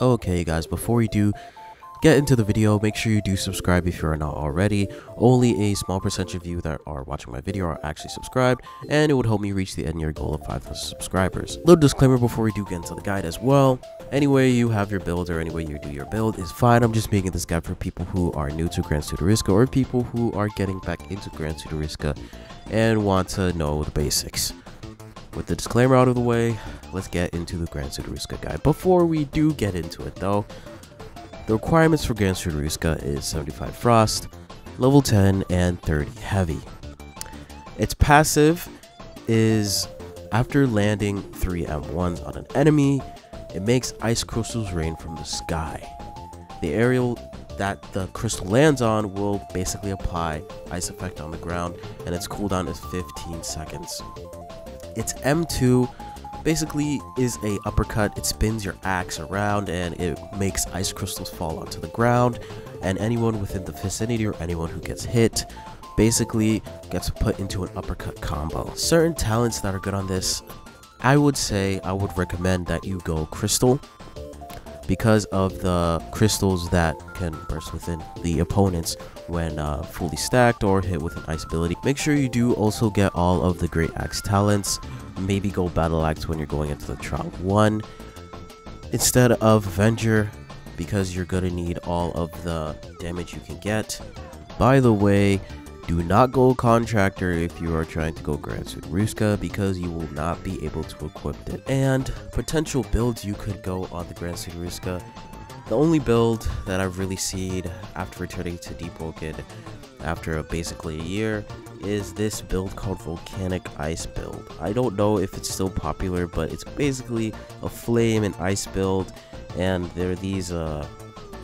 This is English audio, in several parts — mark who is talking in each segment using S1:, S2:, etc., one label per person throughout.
S1: Okay guys, before we do get into the video, make sure you do subscribe if you are not already. Only a small percentage of you that are watching my video are actually subscribed, and it would help me reach the end year goal of 5,000 subscribers. Little disclaimer before we do get into the guide as well. Anyway you have your build or any way you do your build is fine. I'm just making this guide for people who are new to Gran Sudaruska or people who are getting back into Gran Sudaruska and want to know the basics. With the disclaimer out of the way, let's get into the Gran Sudaruska guide. Before we do get into it though, the requirements for Gran Sudaruska is 75 Frost, level 10, and 30 Heavy. Its passive is after landing 3 M1s on an enemy, it makes ice crystals rain from the sky. The area that the crystal lands on will basically apply ice effect on the ground, and its cooldown is 15 seconds. Its M2 basically is a uppercut. It spins your axe around and it makes ice crystals fall onto the ground. And anyone within the vicinity or anyone who gets hit basically gets put into an uppercut combo. Certain talents that are good on this, I would say I would recommend that you go crystal because of the crystals that can burst within the opponents when uh, fully stacked or hit with an ice ability. Make sure you do also get all of the Great Axe talents. Maybe go Battle Axe when you're going into the Trial 1 instead of Avenger because you're going to need all of the damage you can get. By the way, do not go contractor if you are trying to go Gran Sudaruska because you will not be able to equip it. And potential builds you could go on the Gran Sudaruska. The only build that I've really seen after returning to Deepwoken after basically a year is this build called Volcanic Ice build. I don't know if it's still popular, but it's basically a flame and ice build, and there are these, uh,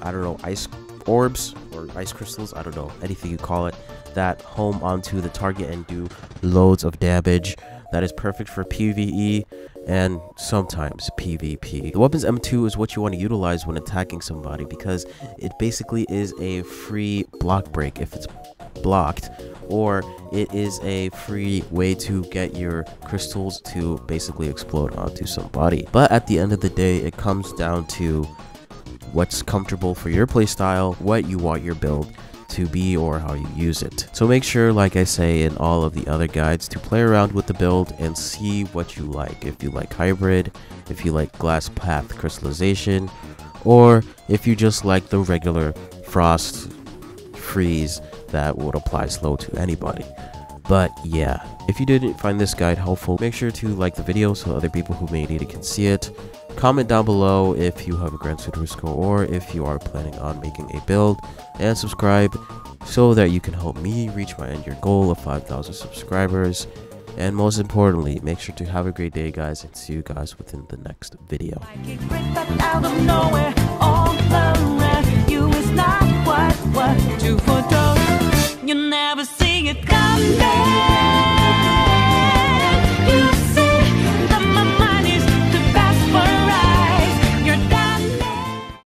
S1: I don't know, ice orbs or ice crystals, I don't know, anything you call it, that home onto the target and do loads of damage. That is perfect for PvE and sometimes PvP. The weapons M2 is what you want to utilize when attacking somebody because it basically is a free block break if it's blocked or it is a free way to get your crystals to basically explode onto somebody. But at the end of the day, it comes down to what's comfortable for your playstyle, what you want your build to be or how you use it. So make sure, like I say in all of the other guides, to play around with the build and see what you like. If you like hybrid, if you like glass path crystallization, or if you just like the regular frost freeze that would apply slow to anybody. But yeah, if you didn't find this guide helpful, make sure to like the video so other people who may need it can see it. Comment down below if you have a Gran Sudaruska or if you are planning on making a build. And subscribe so that you can help me reach my end year goal of 5,000 subscribers. And most importantly, make sure to have a great day guys and see you guys within the next video.